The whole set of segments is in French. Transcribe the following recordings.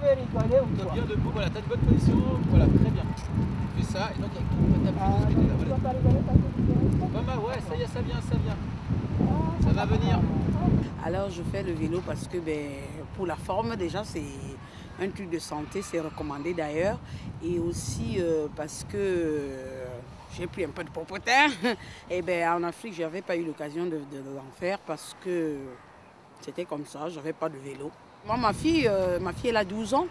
vais rigoler ou Toi, quoi bien debout, voilà, t'as une bonne position, voilà, très bien. Fais ça, et donc avec ton ta Ah, pouce, là, tu voilà. vas pas rigoler parce que tu viens Pas mal, ouais, ça y est, ça vient, ça vient. Ça va venir. Alors je fais le vélo parce que ben, pour la forme déjà c'est un truc de santé, c'est recommandé d'ailleurs. Et aussi euh, parce que euh, j'ai pris un peu de popotin. Et ben en Afrique je n'avais pas eu l'occasion de, de l'en faire parce que c'était comme ça, je n'avais pas de vélo. Moi ma fille, euh, ma fille elle a 12 ans.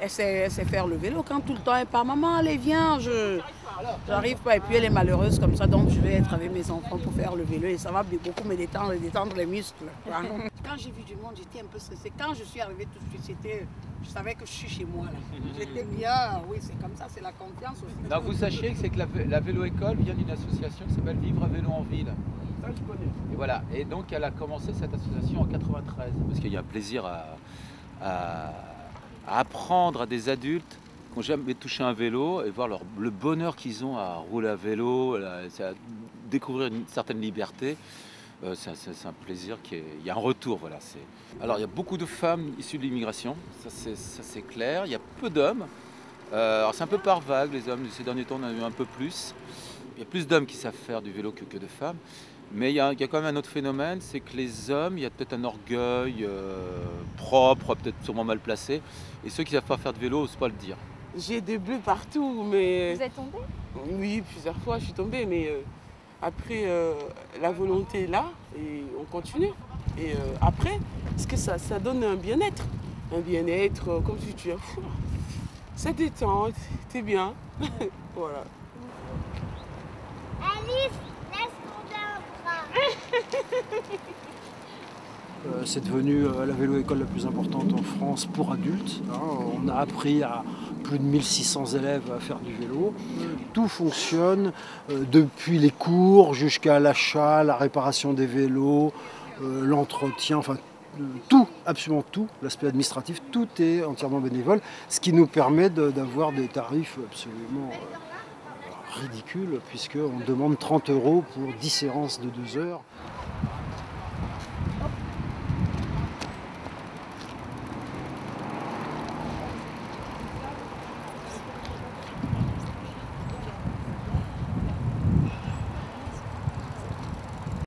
Elle sait, faire le vélo quand tout le temps elle part, maman allez viens, je n'arrive pas et puis elle est malheureuse comme ça donc je vais être avec mes enfants pour faire le vélo et ça va beaucoup me détendre et détendre les muscles. quoi. Quand j'ai vu du monde j'étais un peu stressée. Quand je suis arrivée tout de suite, c'était, je savais que je suis chez moi là. J'étais bien, oui c'est comme ça, c'est la confiance aussi. Donc vous sachiez que c'est que la, vé- la vélo-école vient d'une association qui s'appelle Vivre à vélo en ville. Ça, je connais. Et voilà, et donc elle a commencé cette association en 93. Parce qu'il y a un plaisir à, à- à apprendre à des adultes qui n'ont jamais touché un vélo et voir le bonheur qu'ils ont à rouler à vélo, à, à découvrir une certaine liberté. Euh, c'est un- plaisir qui est. Il y a un retour, voilà. Alors il y a beaucoup de femmes issues de l'immigration, ça c'est clair. Il y a peu d'hommes. Euh, alors c'est un peu par vague, les hommes. Ces derniers temps, on en a eu un peu plus. Il y a plus d'hommes qui savent faire du vélo que, de femmes. Mais il y, a, quand même un autre phénomène, c'est que les hommes, il y a peut-être un orgueil euh, propre, peut-être sûrement mal placé. Et ceux qui savent pas faire de vélo n'osent pas le dire. J'ai des bleus partout, mais Vous êtes tombé? Oui, plusieurs fois je suis tombée, mais euh, après euh, la volonté est là et on continue. Et euh, après, ce que ça, ça donne un bien-être, un bien-être euh, comme si tu es fou. Ça détend, t'es bien. voilà. Alice, laisse tomber un bras. Euh, C'est devenu la vélo-école la plus importante en France pour adultes. hein. On a appris à plus de 1600 élèves à faire du vélo. Tout fonctionne euh, depuis les cours jusqu'à l'achat, la réparation des vélos, euh, l'entretien, enfin euh, tout, absolument tout, l'aspect administratif, tout est entièrement bénévole, ce qui nous permet d'avoir des tarifs absolument ridicules puisqu'on demande 30 euros pour 10 séances de 2 heures.